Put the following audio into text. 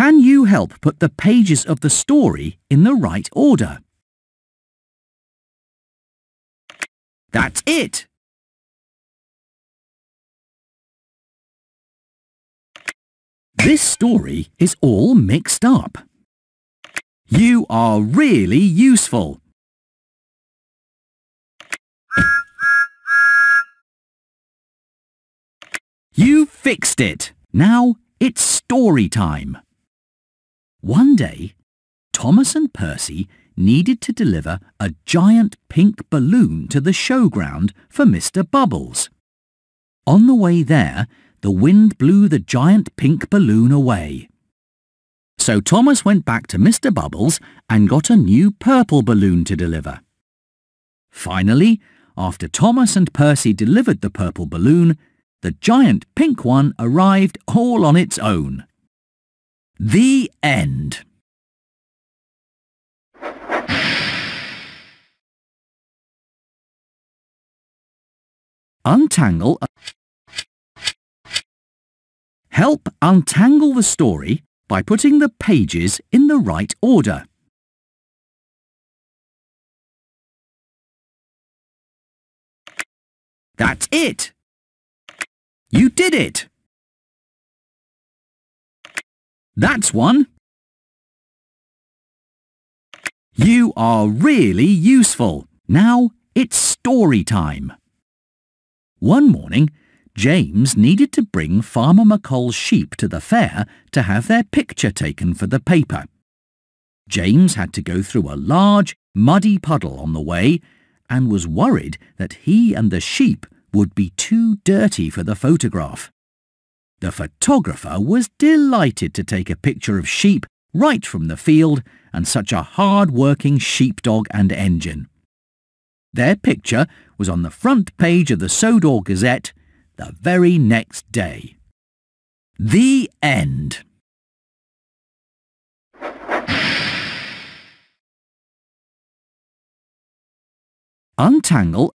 Can you help put the pages of the story in the right order? That's it! This story is all mixed up. You are really useful. You fixed it. Now it's story time. One day, Thomas and Percy needed to deliver a giant pink balloon to the showground for Mr. Bubbles. On the way there, the wind blew the giant pink balloon away. So Thomas went back to Mr. Bubbles and got a new purple balloon to deliver. Finally, after Thomas and Percy delivered the purple balloon, the giant pink one arrived all on its own. The end. Untangle Help untangle the story by putting the pages in the right order. That's it! You did it! That's one. You are really useful. Now it's story time. One morning, James needed to bring Farmer McColl's sheep to the fair to have their picture taken for the paper. James had to go through a large, muddy puddle on the way and was worried that he and the sheep would be too dirty for the photograph. The photographer was delighted to take a picture of sheep right from the field and such a hard-working sheepdog and engine. Their picture was on the front page of the Sodor Gazette the very next day. The end. Untangle